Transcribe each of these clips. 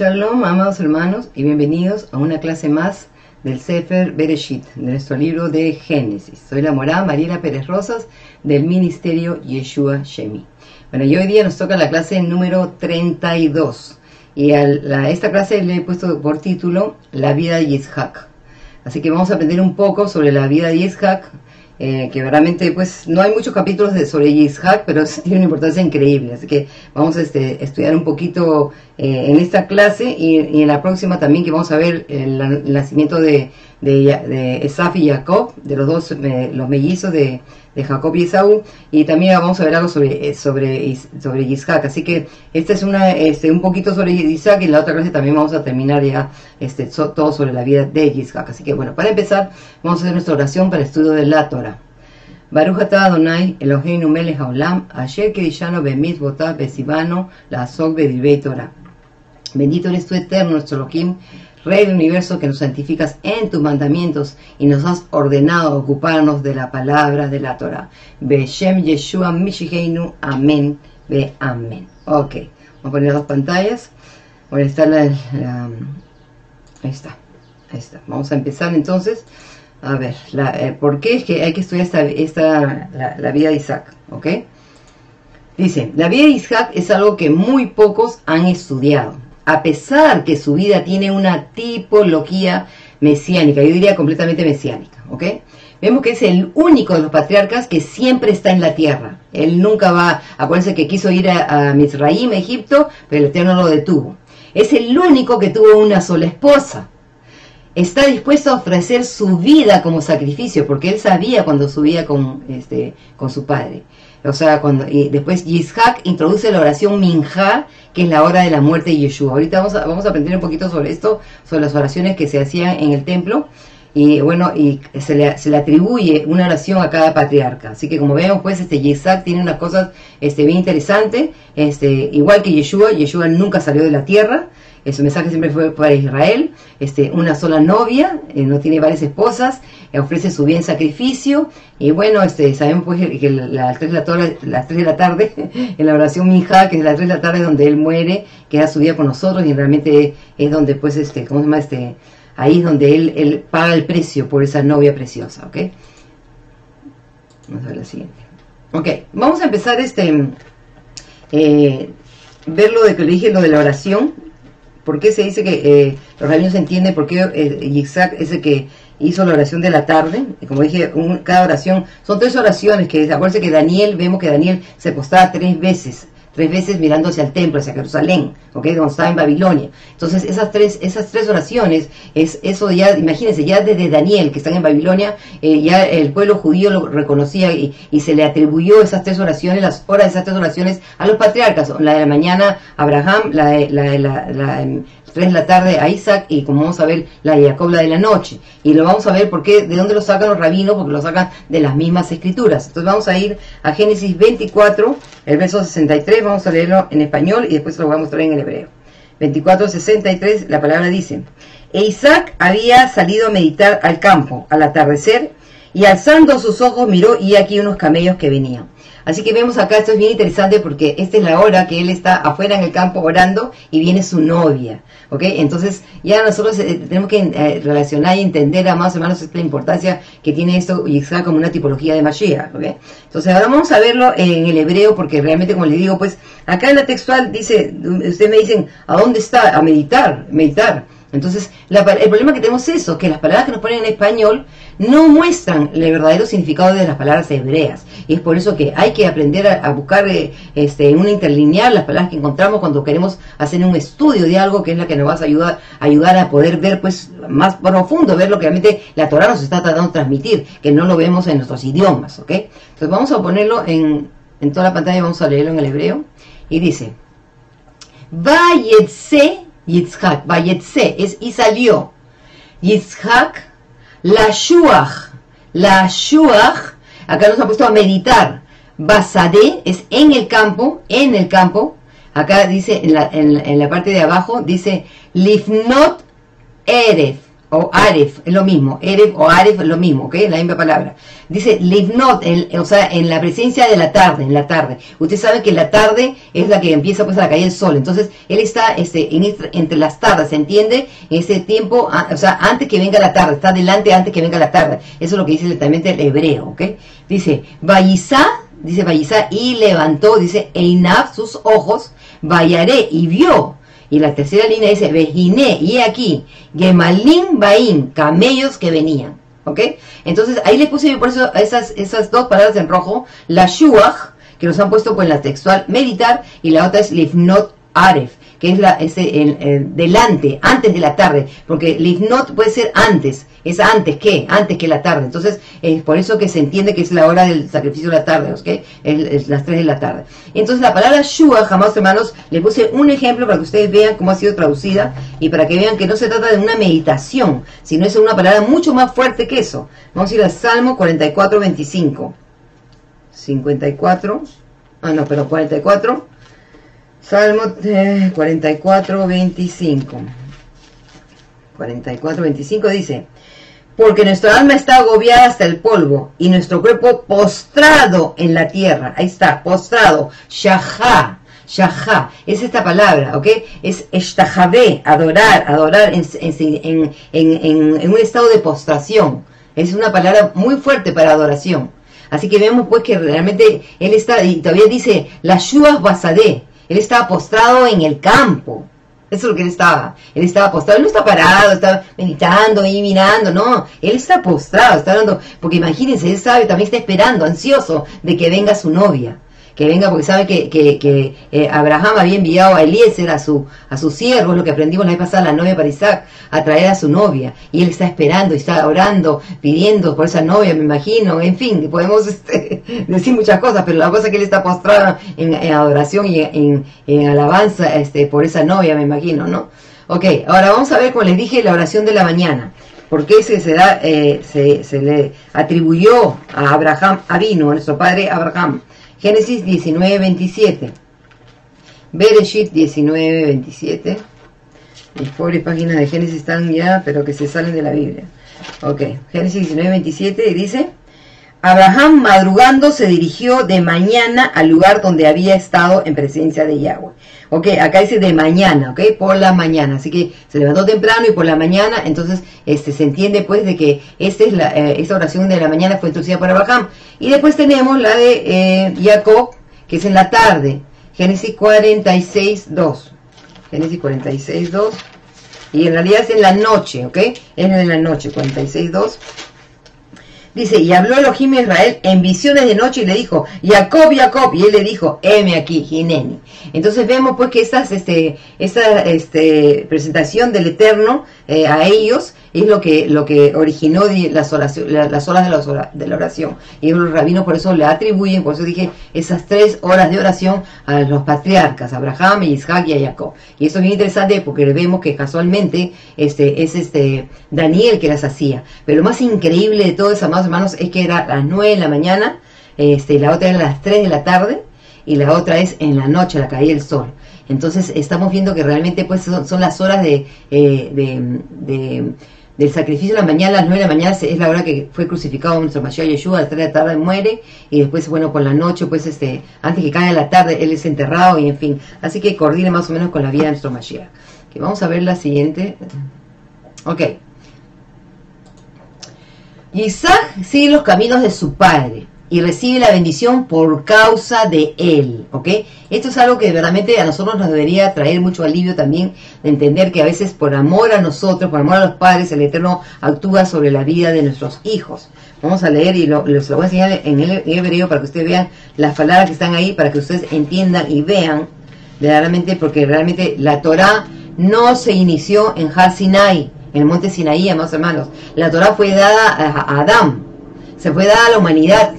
Shalom, amados hermanos, y bienvenidos a una clase más del Sefer Bereshit, de nuestro libro de Génesis. Soy la morada Mariela Pérez Rosas del Ministerio Yeshua Shemi. Bueno, y hoy día nos toca la clase número 32. Y a la- esta clase le he puesto por título La vida de Yitzhak. Así que vamos a aprender un poco sobre la vida de Yitzhak, eh, que realmente pues no hay muchos capítulos de, sobre Yitzhak, pero tiene una importancia increíble. Así que vamos a este, estudiar un poquito eh, en esta clase y, en la próxima también que vamos a ver el nacimiento de, de, de Esaf y Jacob, de los dos, los mellizos de, de Jacob y Esaú, y también vamos a ver algo sobre, eh, sobre, sobre Yitzhak. Así que esta es una, este, un poquito sobre Yitzhak y en la otra clase también vamos a terminar ya este, so- todo sobre la vida de Yitzhak. Así que bueno, para empezar, vamos a hacer nuestra oración para el estudio de la Torah. Baruch atah Adonai, Eloheinu melech haolam, asher kedishano bemitzvotav besivano, la'asok bedivei Torah. Bendito eres tú, eterno, nuestro Elohim, Rey del universo, que nos santificas en tus mandamientos y nos has ordenado ocuparnos de la palabra de la Torah. Beshem Yeshua Mishiheinu, amén. Ok, vamos a poner las pantallas. Bueno, está la, ahí está, ahí está. Vamos a empezar entonces. A ver, la, eh, ¿por qué es que hay que estudiar esta, la vida de Isaac? ¿Ok? Dice, la vida de Isaac es algo que muy pocos han estudiado, a pesar que su vida tiene una tipología mesiánica, yo diría completamente mesiánica, ¿ok? Vemos que es el único de los patriarcas que siempre está en la tierra. Él nunca va, acuérdense que quiso ir a, a Mizraim, Egipto, pero el Eterno lo detuvo. Es el único que tuvo una sola esposa está dispuesto a ofrecer su vida como sacrificio, porque él sabía cuando subía con, este, con su padre. O sea, cuando y después Yitzhak introduce la oración Minja, que es la hora de la muerte de Yeshua. Ahorita vamos a, vamos a aprender un poquito sobre esto, sobre las oraciones que se hacían en el templo. Y bueno, y se le, se le atribuye una oración a cada patriarca. Así que como vemos, pues este Yitzhak tiene unas cosas este, bien interesantes. Este, igual que Yeshua, Yeshua nunca salió de la tierra. Su mensaje siempre fue para Israel, este, una sola novia, eh, no tiene varias esposas, eh, ofrece su bien sacrificio, y bueno, este, sabemos pues que las 3 de la, tarde, las 3 de la tarde, en la oración Minja, que es las 3 de la tarde donde él muere, queda su vida con nosotros, y realmente es donde pues, este, ¿cómo se llama? Este, ahí es donde él, él paga el precio por esa novia preciosa, ¿ok? Vamos a ver la siguiente. Ok, vamos a empezar este, eh, ver lo de que le dije, lo de la oración, ¿Por qué se dice que eh, los rabinos entienden por qué eh, es el que hizo la oración de la tarde? Y como dije, un- cada oración, son tres oraciones que, acuérdense que Daniel, vemos que Daniel se postaba tres veces, tres veces mirando hacia el templo, hacia Jerusalén, ¿ok? Donde estaba en Babilonia. Entonces, esas tres, esas tres oraciones, es eso ya, imagínense, ya desde Daniel, que están en Babilonia, eh, ya el pueblo judío lo reconocía y, se le atribuyó esas tres oraciones, las horas de esas tres oraciones a los patriarcas, la de la mañana Abraham, la de la, la, la, em, 3 de la tarde a Isaac y como vamos a ver la de Jacob la de la noche. Y lo vamos a ver porque de dónde lo sacan los rabinos porque lo sacan de las mismas escrituras. Entonces vamos a ir a Génesis 24 el verso 63 vamos a leerlo en español y después lo voy a mostrar en el hebreo. 24 63 la palabra dice e Isaac había salido a meditar al campo al atardecer y alzando sus ojos miró y aquí unos camellos que venían Así que vemos acá, esto es bien interesante porque esta es la hora que él está afuera en el campo orando y viene su novia, ¿ok? Entonces ya nosotros eh, tenemos que eh, relacionar y entender, amados hermanos, esta importancia que tiene esto Yitzhak como una tipología de Mashiach, ¿ok? Entonces ahora vamos a verlo en el hebreo porque realmente, como le digo, pues acá en la textual dice, ustedes me dicen, ¿a dónde está? A meditar, meditar. Entonces, la, el problema que tenemos es eso, que las palabras que nos ponen en español no muestran el verdadero significado de las palabras hebreas. Y es por eso que hay que aprender a, buscar eh, este, en una interlineal las palabras que encontramos cuando queremos hacer un estudio de algo que es la que nos va a ayudar, a poder ver pues más profundo, ver lo que realmente la Torah nos está tratando de transmitir, que no lo vemos en nuestros idiomas, ¿ok? Entonces vamos a ponerlo en, en toda la pantalla vamos a leerlo en el hebreo. Y dice, Vayetse Yitzhak, Vayetse, es y salió. Yitzhak, la Shuach, la Shuach, acá nos ha puesto a meditar. Basade es en el campo, en el campo. Acá dice, en la, en, la parte de abajo, dice Lifnot Erev, o Aref, es lo mismo, Eref o Aref es lo mismo, ¿ok? La misma palabra. Dice Livnot, o sea, en la presencia de la tarde, en la tarde. Usted sabe que la tarde es la que empieza pues a caer el sol, entonces él está este, entre las tardes, ¿se entiende? En ese tiempo, o sea, antes que venga la tarde, está delante antes que venga la tarde. Eso es lo que dice literalmente el hebreo, ¿ok? Dice, Bayizá, dice Bayizá, y levantó, dice Einab sus ojos, Bayaré, y vio y la tercera línea dice, Vejine, y aquí, Gemalin Bain, camellos que venían. ¿Ok? Entonces ahí le puse por eso esas, esas dos palabras en rojo, la Shuach, que nos han puesto pues la textual meditar, y la otra es Lifnot Aref que es la, el, delante, antes de la tarde, porque not puede ser antes, es antes que, antes que la tarde. Entonces, es por eso que se entiende que es la hora del sacrificio de la tarde, ¿ok? Es, las 3 de la tarde. Entonces, la palabra Shua, jamás hermanos, le puse un ejemplo para que ustedes vean cómo ha sido traducida y para que vean que no se trata de una meditación, sino es una palabra mucho más fuerte que eso. Vamos a ir al Salmo 44, 25. 54, ah no, pero 44, Salmo 44, 25. 44, 25 dice, porque nuestra alma está agobiada hasta el polvo y nuestro cuerpo postrado en la tierra. Ahí está, postrado. Shahá, Shahá, es esta palabra, ¿ok? Es eshtahabé, adorar, adorar en, en, en, en, un estado de postración. Es una palabra muy fuerte para adoración. Así que vemos pues que realmente él está, y todavía dice, la shuas basadé, él estaba postrado en el campo. Eso es lo que él estaba. Él estaba postrado. Él no está parado, está meditando y mirando. No, él está postrado, está hablando. Porque imagínense, él sabe, también está esperando, ansioso de que venga su novia que venga, porque sabe que, que, eh, Abraham había enviado a Eliezer, a su, a su siervo, es lo que aprendimos la vez pasada, la novia para Isaac, a traer a su novia. Y él está esperando, y está orando, pidiendo por esa novia, me imagino. En fin, podemos este, decir muchas cosas, pero la cosa es que él está postrado en, adoración y en, alabanza este, por esa novia, me imagino, ¿no? Ok, ahora vamos a ver, como les dije, la oración de la mañana. ¿Por qué se, se, da, eh, se, se, le atribuyó a Abraham, a Vino, a nuestro padre Abraham? Génesis 19, 27. Bereshit 19, 27. Mis pobres páginas de Génesis están ya, pero que se salen de la Biblia. Ok, Génesis 19, 27 y dice, Abraham madrugando se dirigió de mañana al lugar donde había estado en presencia de Yahweh. Ok, acá dice de mañana, ok, por la mañana. Así que se levantó temprano y por la mañana, entonces este, se entiende pues de que esta es la, eh, esta oración de la mañana fue introducida por Abraham. Y después tenemos la de eh, Jacob, que es en la tarde, Génesis 46, 2. Génesis 46, 2. Y en realidad es en la noche, ¿ok? Es en la noche, 46, 2. Dice, y habló Elohim a Israel en visiones de noche y le dijo, Jacob, Jacob, y él le dijo, heme aquí, Gineni. Entonces vemos pues que estas, este, esta este, presentación del Eterno eh, a ellos es lo que, lo que originó las, las olas de la, oración. Y los rabinos por eso le atribuyen, por eso dije, esas tres horas de oración a los patriarcas, Abraham, Isaac y a Jacob. Y eso es bien interesante porque vemos que casualmente este, es este Daniel que las hacía. Pero lo más increíble de todo eso, amados hermanos, es que era a las nueve de la mañana, este, la otra era a las 3 de la tarde, y la otra es en la noche, la caída del sol. Entonces estamos viendo que realmente pues son, las horas de, eh, de, del sacrificio de la mañana, a las 9 de la mañana es la hora que fue crucificado nuestro Mashiach Yeshua, a las 3 de la tarde muere y después, bueno, por la noche, pues este, antes que caiga la tarde, él es enterrado y en fin. Así que coordine más o menos con la vida de nuestro Mashiach. Que vamos a ver la siguiente. Ok. Isaac sigue los caminos de su padre y recibe la bendición por causa de él, ¿ok? Esto es algo que verdaderamente a nosotros nos debería traer mucho alivio también de entender que a veces por amor a nosotros, por amor a los padres, el Eterno actúa sobre la vida de nuestros hijos. Vamos a leer y lo, lo voy a enseñar en el hebreo para que ustedes vean las palabras que están ahí, para que ustedes entiendan y vean verdaderamente, porque realmente la Torah no se inició en Har Sinai, en el monte Sinaí, amados hermanos. La Torah fue dada a Adán, se fue dada a la humanidad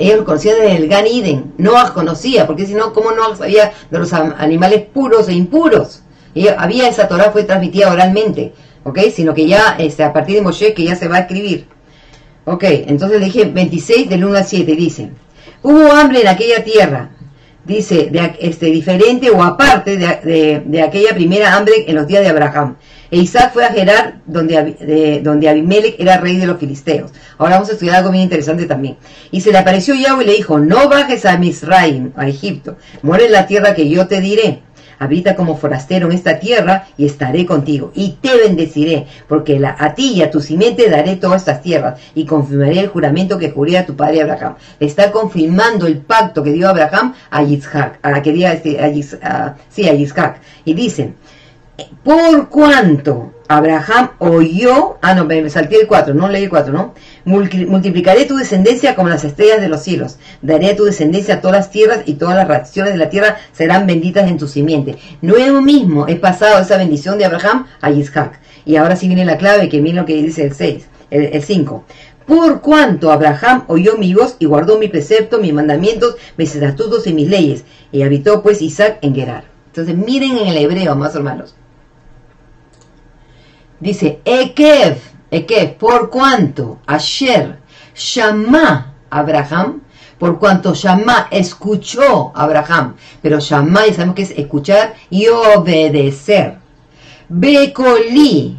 ellos conocían desde el Gan Eden, Noah conocía, porque si no, ¿cómo Noah sabía de los animales puros e impuros? Y había esa Torah, fue transmitida oralmente, ¿ok? Sino que ya, este, a partir de Moshe, que ya se va a escribir. Ok, entonces le dije 26 del 1 al 7, dice, hubo hambre en aquella tierra, dice, de, este, diferente o aparte de, de aquella primera hambre en los días de Abraham. E Isaac fue a Gerar, donde, donde Abimelech era rey de los filisteos. Ahora vamos a estudiar algo bien interesante también. Y se le apareció Yahweh y le dijo, no bajes a Misraim, a Egipto, muere en la tierra que yo te diré habita como forastero en esta tierra y estaré contigo y te bendeciré, porque a ti y a tu simiente daré todas estas tierras y confirmaré el juramento que juré a tu padre Abraham. Está confirmando el pacto que dio Abraham a Yitzhak, a la que dio este, a, sí, a Yitzhak. Y dice, por cuanto Abraham oyó, ah no, me salté el 4, no leí el 4, ¿no? Multiplicaré tu descendencia como las estrellas de los cielos, daré a tu descendencia a todas las tierras y todas las raciones de la tierra serán benditas en tu simiente. Nuevo mismo he pasado esa bendición de Abraham a Isaac. Y ahora sí viene la clave, que miren lo que dice el 6, el 5. Por cuanto Abraham oyó mi voz y guardó mi precepto, mis mandamientos, mis estatutos y mis leyes, y habitó pues Isaac en Gerar. Entonces miren en el hebreo, más hermanos. Dice, Ekev, Ekev, por cuanto, Asher, Shama, Abraham, por cuanto Shama escuchó Abraham, pero Shama ya sabemos que es escuchar y obedecer. Bekoli,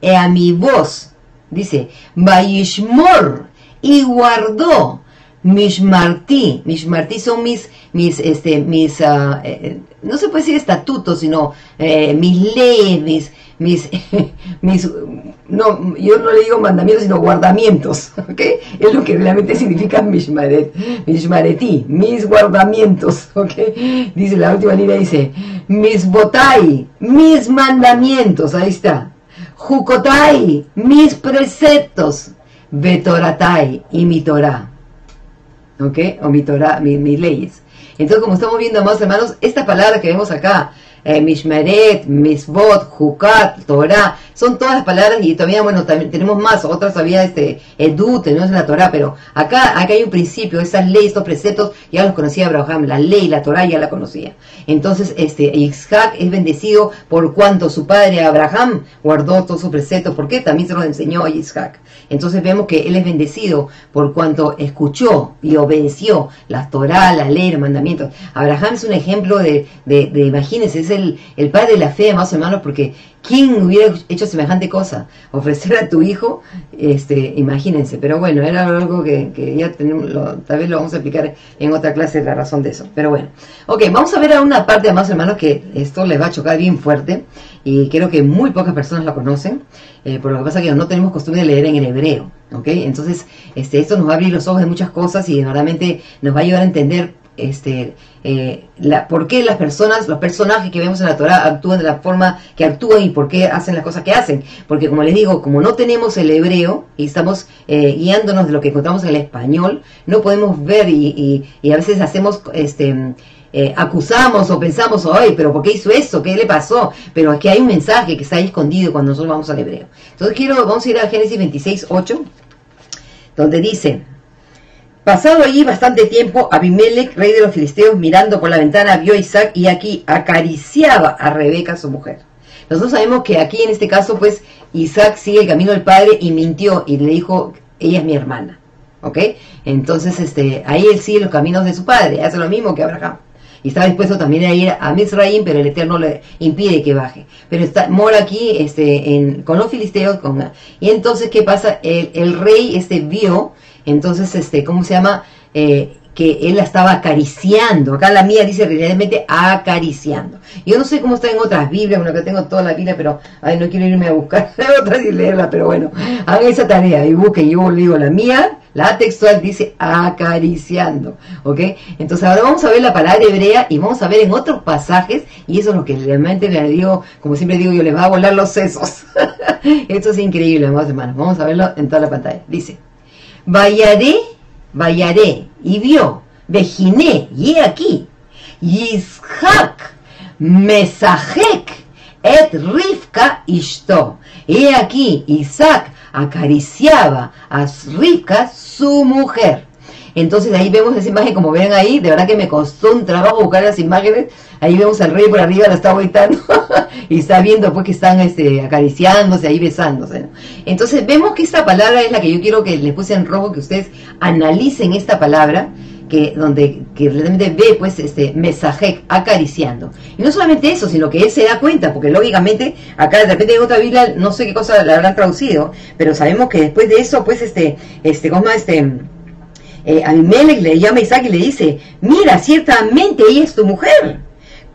e a mi voz, dice, Baishmor, y guardó Mishmarti, Mishmarti son mis, mis, este, mis, uh, eh, no se puede decir estatutos, sino eh, mis leyes, mis, mis, mis, no, yo no le digo mandamientos, sino guardamientos, ¿ok? Es lo que realmente significa mishmaret, mishmareti, mis guardamientos, ¿ok? Dice la última línea, dice, mis botai, mis mandamientos, ahí está. Jukotai, mis preceptos, betoratai y mi Torah, ¿ok? O mi Torah, mis leyes. Entonces, como estamos viendo, amados hermanos, esta palabra que vemos acá, eh, Mishmeret, Misbot, Jukat, Torah, son todas las palabras y todavía, bueno, también tenemos más, otras todavía, este, Edut, no es la Torah, pero acá, acá hay un principio, esas leyes, estos preceptos, ya los conocía Abraham, la ley, la Torah ya la conocía. Entonces, este, Isaac es bendecido por cuanto su padre Abraham guardó todos sus preceptos, porque también se los enseñó a Isaac. Entonces vemos que él es bendecido por cuanto escuchó y obedeció la Torah, la ley, los mandamientos. Abraham es un ejemplo de, de, de imagínense, el, padre de la fe, más hermanos, porque ¿quién hubiera hecho semejante cosa? Ofrecer a tu hijo, este, imagínense, pero bueno, era algo que, ya tenemos, tal vez lo vamos a explicar en otra clase la razón de eso, pero bueno. Ok, vamos a ver a una parte, más hermanos, que esto les va a chocar bien fuerte, y creo que muy pocas personas la conocen, eh, por lo que pasa que no tenemos costumbre de leer en el hebreo, ¿ok? Entonces, este, esto nos va a abrir los ojos de muchas cosas y realmente nos va a ayudar a entender este, eh, por qué las personas, los personajes que vemos en la Torah actúan de la forma que actúan y por qué hacen las cosas que hacen. Porque como les digo, como no tenemos el hebreo y estamos eh, guiándonos de lo que encontramos en el español, no podemos ver y, a veces hacemos, este, eh, acusamos o pensamos, ay, pero ¿por qué hizo eso? ¿Qué le pasó? Pero aquí hay un mensaje que está ahí escondido cuando nosotros vamos al hebreo. Entonces quiero, vamos a ir a Génesis 26, 8, donde dice, Pasado allí bastante tiempo, Abimelech, rey de los filisteos, mirando por la ventana, vio a Isaac y aquí acariciaba a Rebeca, su mujer. Nosotros sabemos que aquí en este caso, pues, Isaac sigue el camino del padre y mintió y le dijo, ella es mi hermana. ¿Ok? Entonces, este, ahí él sigue los caminos de su padre, hace lo mismo que Abraham. Y está dispuesto también a ir a Misraim, pero el Eterno le impide que baje. Pero está, mora aquí este, en, con los filisteos. Con, y entonces, ¿qué pasa? El, el rey este, vio entonces, este, ¿cómo se llama? Eh, que él la estaba acariciando. Acá la mía dice realmente acariciando. Yo no sé cómo está en otras Biblias, bueno, que tengo toda la Biblia, pero ay, no quiero irme a buscar otra y leerla, pero bueno, hagan esa tarea y busquen. Yo digo la mía, la textual dice acariciando, ¿ok? Entonces ahora vamos a ver la palabra hebrea y vamos a ver en otros pasajes, y eso es lo que realmente le digo, como siempre digo, yo les va a volar los sesos. Esto es increíble, hermanos. Vamos a verlo en toda la pantalla. Dice. Vayaré, vayaré, y vio, Vejiné, y aquí, Yishak, Mesajek, et Rivka Ishto. He aquí, Isaac acariciaba a Rivka, su mujer. Entonces ahí vemos esa imagen, como ven ahí, de verdad que me costó un trabajo buscar las imágenes. Ahí vemos al rey por arriba, la está aguantando y está viendo pues que están este, acariciándose, ahí besándose. Entonces vemos que esta palabra es la que yo quiero que les puse en rojo, que ustedes analicen esta palabra, que donde que realmente ve pues este mensaje acariciando. Y no solamente eso, sino que él se da cuenta, porque lógicamente acá de repente en otra Biblia, no sé qué cosa la habrán traducido, pero sabemos que después de eso, pues este, este, ¿cómo este? Eh, Abimelech le llama a Isaac y le dice, mira, ciertamente ella es tu mujer.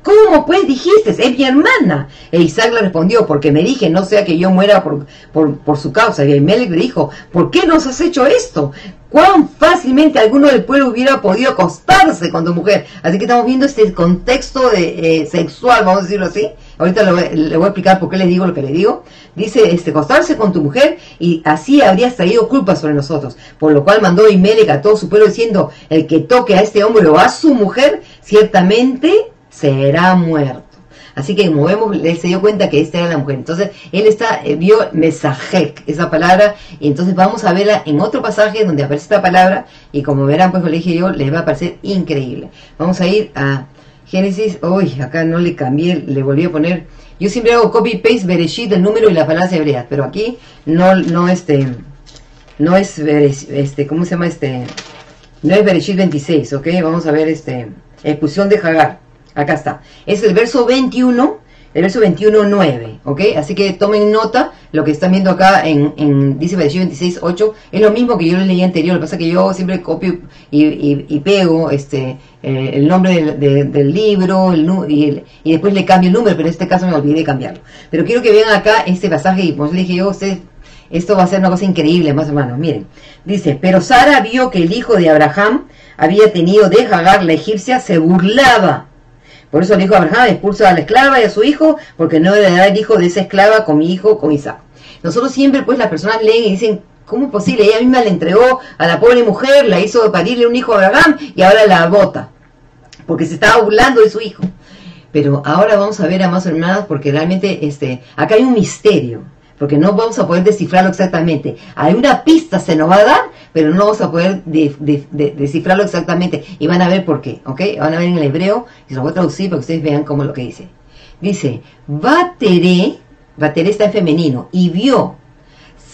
¿Cómo pues dijiste? Es mi hermana. E Isaac le respondió, porque me dije, no sea que yo muera por, por, por su causa. Y Abimelech le dijo, ¿por qué nos has hecho esto? Cuán fácilmente alguno del pueblo hubiera podido acostarse con tu mujer. Así que estamos viendo este contexto de, eh, sexual, vamos a decirlo así. Ahorita le voy, a explicar por qué le digo lo que le digo. Dice, este, acostarse con tu mujer y así habrías traído culpa sobre nosotros. Por lo cual mandó Imelec a todo su pueblo diciendo, el que toque a este hombre o a su mujer, ciertamente será muerto. Así que como vemos, él se dio cuenta que esta era la mujer. Entonces, él está, eh, vio mesajek, esa palabra, y entonces vamos a verla en otro pasaje donde aparece esta palabra, y como verán, pues lo dije yo, les va a parecer increíble. Vamos a ir a Génesis, uy, acá no le cambié, le volví a poner, yo siempre hago copy paste Bereshit el número y las palabras hebreas, pero aquí no, no este, no es este, ¿cómo se llama este? No es Bereshit 26, ¿ok? Vamos a ver este, expulsión de Hagar. Acá está. Es el verso 21, el verso 21, 9, ¿ok? Así que tomen nota, lo que están viendo acá en, en dice 26, 8, es lo mismo que yo les leí anterior, lo que pasa es que yo siempre copio y, pego este eh, el nombre del, libro el, y, y, después le cambio el número, pero en este caso me olvidé de cambiarlo. Pero quiero que vean acá este pasaje y pues le dije yo, ustedes esto va a ser una cosa increíble, más hermanos. Miren, dice, pero Sara vio que el hijo de Abraham había tenido de Hagar la egipcia, se burlaba por eso le dijo Abraham, expulsa a la esclava y a su hijo, porque no le da el hijo de esa esclava con mi hijo, con Isaac. Nosotros siempre, pues, las personas leen y dicen, ¿cómo es posible? Ella misma le entregó a la pobre mujer, la hizo parirle un hijo a Abraham y ahora la bota, porque se estaba burlando de su hijo. Pero ahora vamos a ver a más hermanas, porque realmente este, acá hay un misterio porque no vamos a poder descifrarlo exactamente. Hay una pista se nos va a dar, pero no vamos a poder descifrarlo exactamente. Y van a ver por qué, ¿ok? Van a ver en el hebreo, y se lo voy a traducir para que ustedes vean cómo es lo que dice. Dice, Bateré, Bateré está en femenino, y vio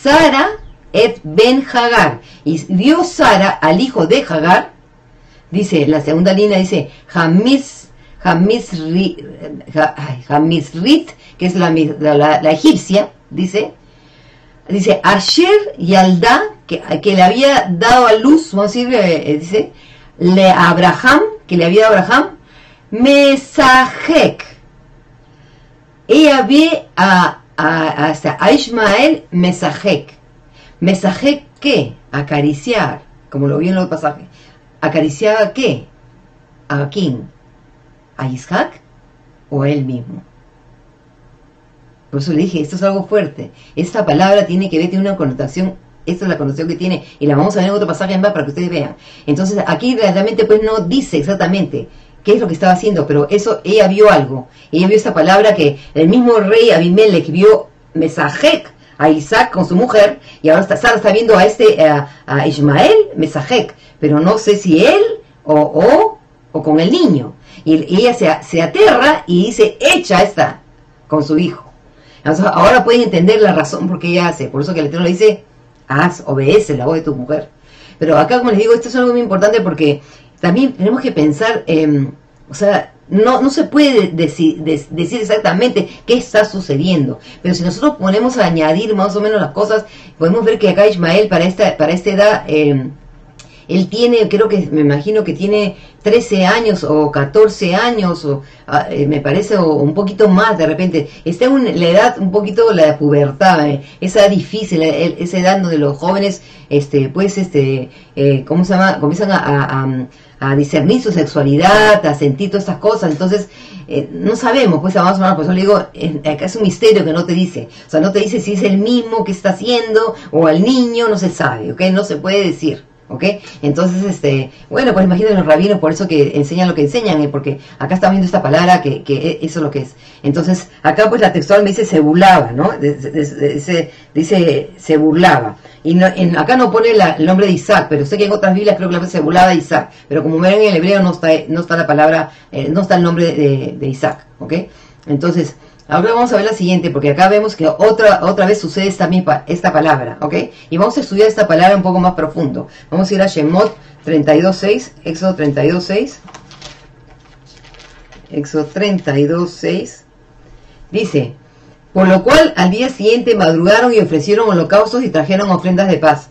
Sara et Ben Hagar, y vio Sara al hijo de Hagar, dice, la segunda línea dice, Hamis, Hamisrit, que es la egipcia, dice, dice, Asher y Alda, que, que, le había dado a luz, vamos a decir, eh, dice, le Abraham, que le había dado a Abraham, Mesajek. Ella ve a, a, a, Ismael Mesajek. Mesajek, ¿qué? Acariciar, como lo vi en los pasajes. ¿Acariciar a qué? ¿A quién? ¿A Isaac o a él mismo? Por eso le dije, esto es algo fuerte. Esta palabra tiene que ver, tiene una connotación, esta es la connotación que tiene, y la vamos a ver en otro pasaje en para que ustedes vean. Entonces, aquí realmente pues no dice exactamente qué es lo que estaba haciendo, pero eso, ella vio algo. Ella vio esta palabra que el mismo rey Abimelech vio Mesajek a Isaac con su mujer, y ahora está, Sara está viendo a este, a, Ismael Mesajek, pero no sé si él o, o, con el niño. Y, ella se, se aterra y dice, echa esta con su hijo ahora pueden entender la razón por qué ella hace. Por eso que el Eterno le dice, haz, obedece la voz de tu mujer. Pero acá, como les digo, esto es algo muy importante porque también tenemos que pensar, o sea, no, no se puede decir, decir exactamente qué está sucediendo, pero si nosotros ponemos a añadir más o menos las cosas, podemos ver que acá Ismael para esta, para esta edad, eh, él tiene, creo que, me imagino que tiene 13 años o 14 años, o ah, eh, me parece, o un poquito más de repente. Está en la edad, un poquito la pubertad, eh, esa difícil, esa edad donde los jóvenes, este, pues, este, eh, ¿cómo se llama? Comienzan a, discernir su sexualidad, a sentir todas estas cosas. Entonces, no sabemos, pues, vamos a por eso le digo, acá es un misterio que no te dice. O sea, no te dice si es el mismo que está haciendo o al niño, no se sabe, ¿ok? No se puede decir. ¿Ok? Entonces, este, bueno, pues imagínense los rabinos, por eso que enseñan lo que enseñan, ¿eh? porque acá está viendo esta palabra que, que, eso es lo que es. Entonces, acá pues la textual me dice se burlaba, ¿no? Dice, dice se burlaba. Y no, en, acá no pone el nombre de Isaac, pero sé que en otras Biblias creo que la se burlaba de Isaac, pero como ven en el hebreo no está, no está la palabra, eh, no está el nombre de, de Isaac, ¿ok? Entonces, Ahora vamos a ver la siguiente, porque acá vemos que otra, otra vez sucede esta misma, esta palabra, ¿ok? Y vamos a estudiar esta palabra un poco más profundo. Vamos a ir a Shemot 32.6, Éxodo 32.6. Éxodo 32.6. Dice, por lo cual al día siguiente madrugaron y ofrecieron holocaustos y trajeron ofrendas de paz.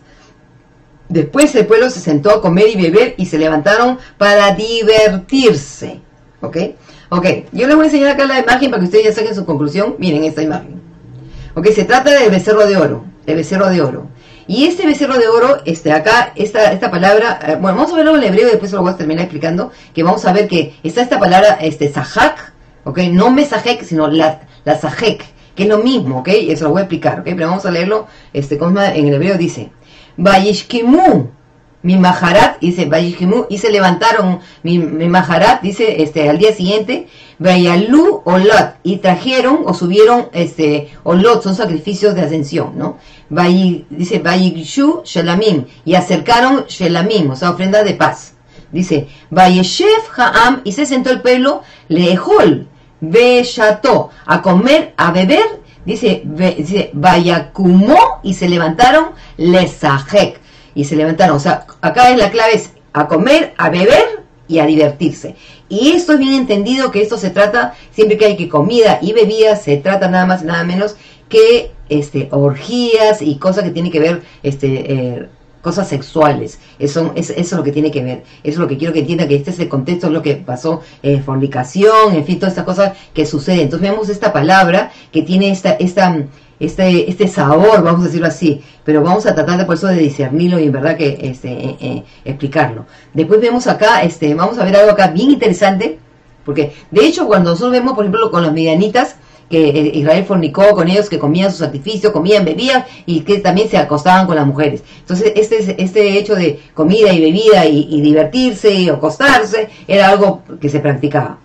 Después el pueblo se sentó a comer y beber y se levantaron para divertirse. ¿Ok? Ok, yo les voy a enseñar acá la imagen para que ustedes ya saquen su conclusión. Miren esta imagen. Ok, se trata del becerro de oro. El becerro de oro. Y este becerro de oro, este acá, esta, esta palabra, eh, bueno, vamos a verlo en hebreo y después lo voy a terminar explicando, que vamos a ver que está esta palabra, este, sahak, ok, no mesajek, sino la, la que es lo mismo, ok, eso lo voy a explicar, ok, pero vamos a leerlo, este, como en el hebreo dice, Vayishkimu, mi maharat, dice Vayishkimu, y se levantaron mi, mi maharat, dice, este, al día siguiente, Vayalu Olot, y trajeron o subieron, este, Olot, son sacrificios de ascensión, ¿no? Vayi, dice Vayishu Shelamim, y acercaron Shelamim, o sea, ofrenda de paz. Dice, Vayeshef Ha'am, y se sentó el pueblo, Lehol, Beshato, a comer, a beber, dice, dice y se levantaron, Lesajek, y se levantaron. O sea, acá es la clave es a comer, a beber y a divertirse. Y esto es bien entendido que esto se trata, siempre que hay que comida y bebida, se trata nada más y nada menos que este, orgías y cosas que tienen que ver, este, eh, cosas sexuales. Eso, es, eso es lo que tiene que ver. Eso es lo que quiero que entienda que este es el contexto, es lo que pasó, eh, fornicación, en fin, todas estas cosas que suceden. Entonces vemos esta palabra que tiene esta, esta, este, este sabor, vamos a decirlo así, pero vamos a tratar de por eso de discernirlo y en verdad que este, eh, eh, explicarlo. Después vemos acá, este, vamos a ver algo acá bien interesante, porque de hecho cuando nosotros vemos, por ejemplo, con los medianitas, que eh, Israel fornicó con ellos, que comían su sacrificio, comían, bebían y que también se acostaban con las mujeres. Entonces, este, este hecho de comida y bebida y, y divertirse y acostarse era algo que se practicaba.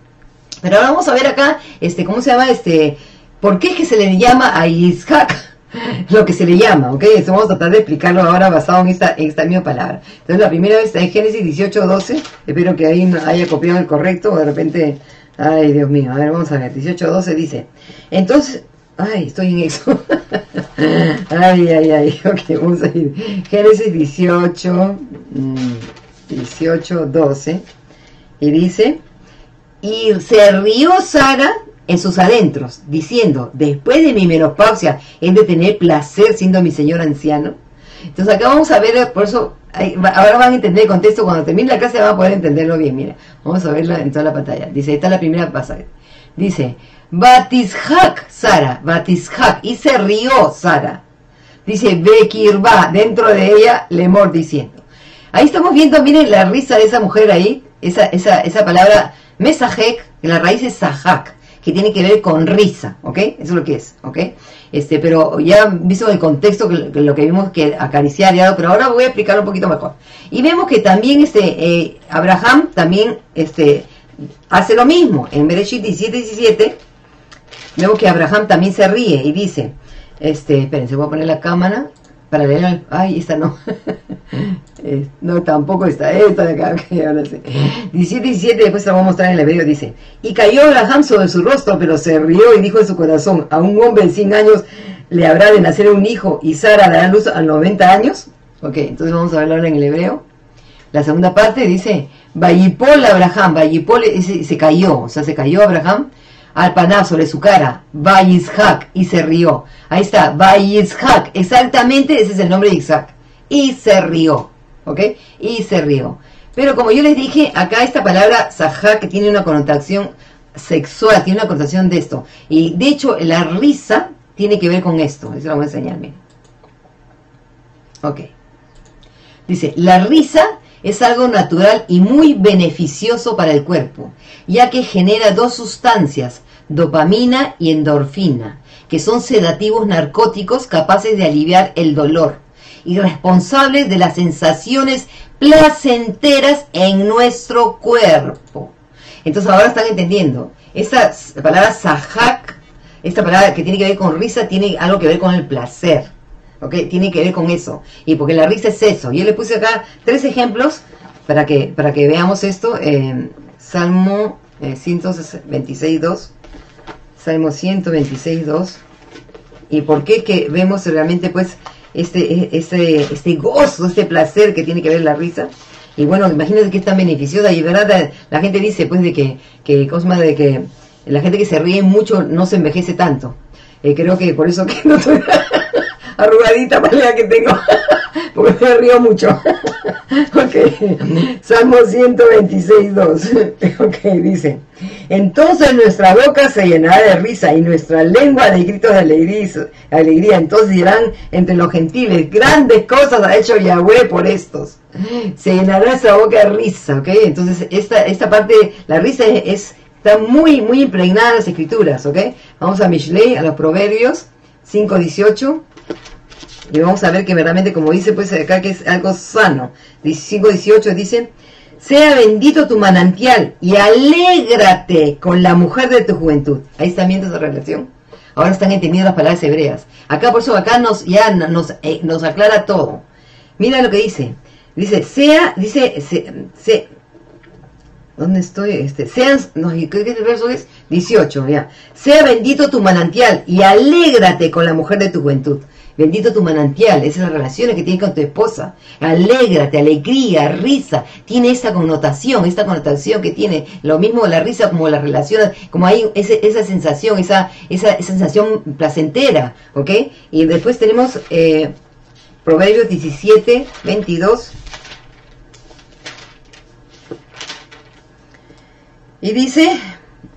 Pero ahora vamos a ver acá, este, ¿cómo se llama? Este, ¿Por qué es que se le llama a Isaac lo que se le llama? ¿Ok? Eso vamos a tratar de explicarlo ahora basado en esta, esta misma palabra. Entonces, la primera vez está en Génesis 18, 12. Espero que ahí haya copiado el correcto o de repente. Ay, Dios mío. A ver, vamos a ver. 18, 12 dice. Entonces. Ay, estoy en eso. ay, ay, ay. Ok, vamos a ir. Génesis 18, 18, 12. Y dice. Y se rió Sara en sus adentros, diciendo, después de mi menopausia, ¿es de tener placer siendo mi señor anciano? Entonces acá vamos a ver, por eso, ahora van a entender el contexto, cuando termine la clase van a poder entenderlo bien, mira, vamos a verlo en toda la pantalla. Dice, esta es la primera pasaje. Dice, Batishak, Sara, Batishak, y se rió Sara. Dice, Bekirba, dentro de ella, Lemor diciendo. Ahí estamos viendo, miren la risa de esa mujer ahí, esa, esa, esa palabra, Mesajek, la raíz es Sahak que tiene que ver con risa, ¿ok? Eso es lo que es, ¿ok? Este, pero ya visto el contexto que, lo que vimos que acariciar, pero ahora voy a explicarlo un poquito mejor. Y vemos que también este, eh, Abraham también este, hace lo mismo. En Bereshit 17, 17, vemos que Abraham también se ríe y dice, este, espérense, voy a poner la cámara para leer, ay, esta no, no, tampoco está, esta de acá, okay, ahora sí. 17, 17, después se lo voy a mostrar en el video, dice, y cayó Abraham sobre su rostro, pero se rió y dijo en su corazón, a un hombre de 100 años le habrá de nacer un hijo y Sara dará luz a 90 años, ok, entonces vamos a verlo ahora en el hebreo. La segunda parte dice, Vayipol Abraham, Vayipol, se, se cayó, o sea, se cayó Abraham, al paná sobre su cara, Bayishak, y se rió. Ahí está, Bayishak, exactamente ese es el nombre de Isaac. Y se rió, ¿ok? Y se rió. Pero como yo les dije, acá esta palabra Sahak tiene una connotación sexual, tiene una connotación de esto. Y de hecho, la risa tiene que ver con esto. Eso lo voy a enseñar, Ok. Dice, la risa es algo natural y muy beneficioso para el cuerpo, ya que genera dos sustancias, dopamina y endorfina, que son sedativos narcóticos capaces de aliviar el dolor y responsables de las sensaciones placenteras en nuestro cuerpo. Entonces ahora están entendiendo, esta palabra sahak, esta palabra que tiene que ver con risa, tiene algo que ver con el placer. Tiene que ver con eso. Y porque la risa es eso. Yo le puse acá tres ejemplos para que, para que veamos esto. Eh, Salmo 126, 2. Salmo 126, 2. ¿Y por qué que vemos realmente pues este, este, este gozo, este placer que tiene que ver la risa? Y bueno, imagínate que es tan beneficiosa y verdad la gente dice pues de que, que Cosma, de que la gente que se ríe mucho no se envejece tanto. Eh, creo que por eso que no estoy arrugadita para la que tengo, porque me río mucho. ok, Salmo 126, 2. ok, dice, entonces nuestra boca se llenará de risa y nuestra lengua de gritos de alegría. Entonces dirán entre los gentiles, grandes cosas ha hecho Yahweh por estos. Se llenará esa boca de risa, ok. Entonces esta, esta parte, la risa es Está muy, muy impregnada en las escrituras, ¿ok? Vamos a Mishlei, a los Proverbios 5.18. Y vamos a ver que verdaderamente, como dice pues acá, que es algo sano. 5.18 dice, sea bendito tu manantial y alégrate con la mujer de tu juventud. Ahí están viendo esa relación. Ahora están entendiendo las palabras hebreas. Acá, por eso, acá nos, ya nos, eh, nos aclara todo. Mira lo que dice. Dice, sea, dice, se, ¿Dónde estoy? Este, sean, no, creo que el verso es 18, ya. Sea bendito tu manantial y alégrate con la mujer de tu juventud. Bendito tu manantial, esas las relaciones que tienes con tu esposa. Alégrate, alegría, risa. Tiene esa connotación, esta connotación que tiene. Lo mismo la risa como la relación, como hay esa sensación, esa, esa, sensación placentera, ¿ok? Y después tenemos eh, Proverbios 17, 22. Y dice,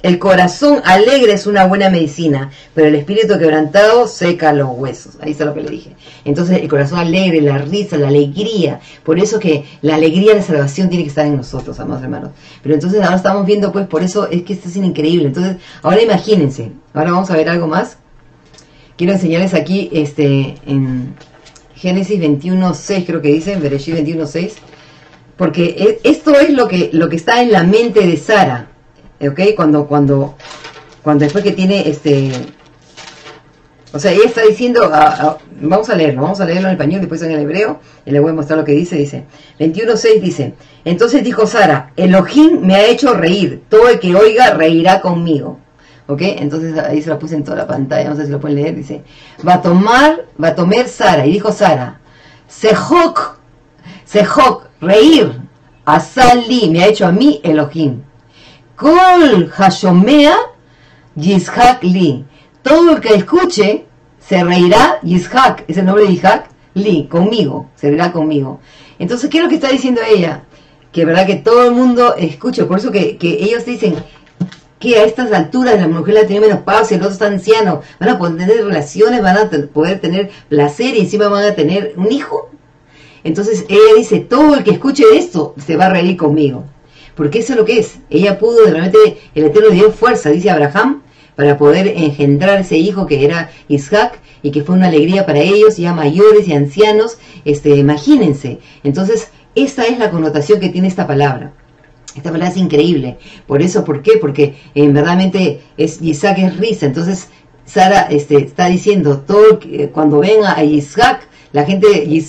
el corazón alegre es una buena medicina, pero el espíritu quebrantado seca los huesos. Ahí está lo que le dije. Entonces el corazón alegre, la risa, la alegría. Por eso que la alegría de salvación tiene que estar en nosotros, amados hermanos. Pero entonces ahora estamos viendo, pues, por eso es que esto es increíble. Entonces, ahora imagínense. Ahora vamos a ver algo más. Quiero enseñarles aquí, este, en Génesis 21.6, creo que dice, en Bereshit 21.6. Porque e, esto es lo que, lo que está en la mente de Sara. ¿Ok? Cuando, cuando, cuando después que tiene este... O sea, ella está diciendo, ah, ah, vamos a leerlo, vamos a leerlo en español, después en el hebreo, y le voy a mostrar lo que dice, dice, 21.6 dice, entonces dijo Sara, Elohim me ha hecho reír, todo el que oiga reirá conmigo. ¿Ok? Entonces ahí se lo puse en toda la pantalla, no sé si lo pueden leer, dice, va a tomar, va a tomar Sara, y dijo Sara, Sehok, Sehok, reír, Asali me ha hecho a mí Elohim. Kol Hashomea Yishak Li. Todo el que escuche se reirá Yishak, es el nombre de Yishak, Li, conmigo, se reirá conmigo. Entonces, ¿qué es lo que está diciendo ella? Que verdad que todo el mundo escucha, por eso que, ellos dicen que a estas alturas la mujer la tiene menos y el otro está anciano, van a poder tener relaciones, van a poder tener placer y encima van a tener un hijo. Entonces ella dice, todo el que escuche esto se va a reír conmigo porque eso es lo que es. Ella pudo, realmente el Eterno dio fuerza, dice Abraham, para poder engendrar ese hijo que era Isaac y que fue una alegría para ellos, ya mayores y ancianos, este, imagínense. Entonces, esta es la connotación que tiene esta palabra. Esta palabra es increíble. Por eso, ¿por qué? Porque en verdaderamente es, Isaac es risa. Entonces, Sara este, está diciendo, todo cuando venga a Isaac, la gente de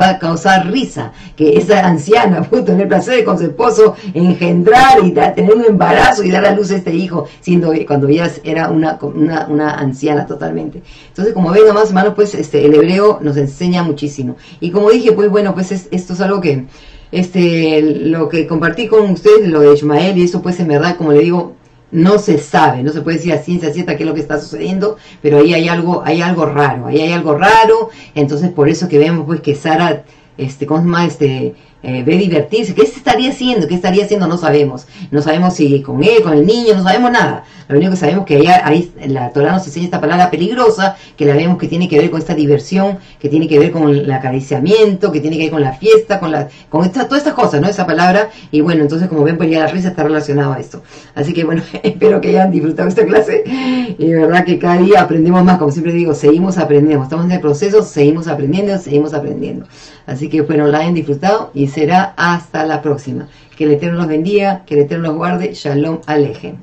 va a causar risa, que esa anciana pudo tener placer con su esposo engendrar y tener un embarazo y dar a luz a este hijo, siendo cuando ella era una, una, anciana totalmente. Entonces, como ven, más hermanos, pues este, el hebreo nos enseña muchísimo. Y como dije, pues bueno, pues esto es algo que, este, lo que compartí con ustedes, lo de Ismael, y eso pues en verdad, como le digo, no se sabe, no se puede decir a ciencia cierta qué es lo que está sucediendo, pero ahí hay algo, hay algo raro, ahí hay algo raro, entonces por eso que vemos pues que Sara, este, ¿cómo más? Este, eh, ve divertirse. ¿Qué se estaría haciendo? ¿Qué estaría haciendo? No sabemos. No sabemos si con él, con el niño, no sabemos nada. Lo único que sabemos es que ahí, ahí la Torah nos enseña esta palabra peligrosa, que la vemos que tiene que ver con esta diversión, que tiene que ver con el acariciamiento, que tiene que ver con la fiesta, con la, con esta, todas estas cosas, ¿no? Esa palabra. Y bueno, entonces como ven, pues ya la risa está relacionada a esto. Así que bueno, espero que hayan disfrutado esta clase. Y de verdad que cada día aprendemos más, como siempre digo, seguimos aprendiendo. Estamos en el proceso, seguimos aprendiendo, seguimos aprendiendo. Así que bueno, la hayan disfrutado y será hasta la próxima. Que el Eterno los bendiga, que el Eterno los guarde. Shalom Alejem.